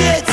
сеть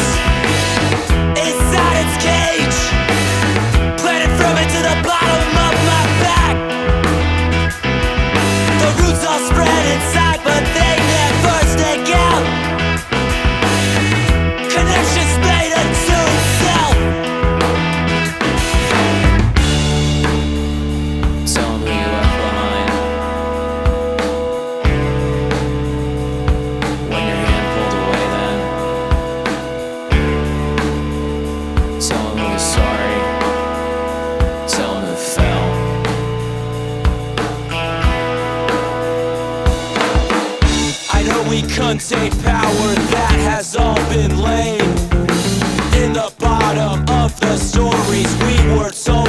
untamed power that has all been laid in the bottom of the stories we were told.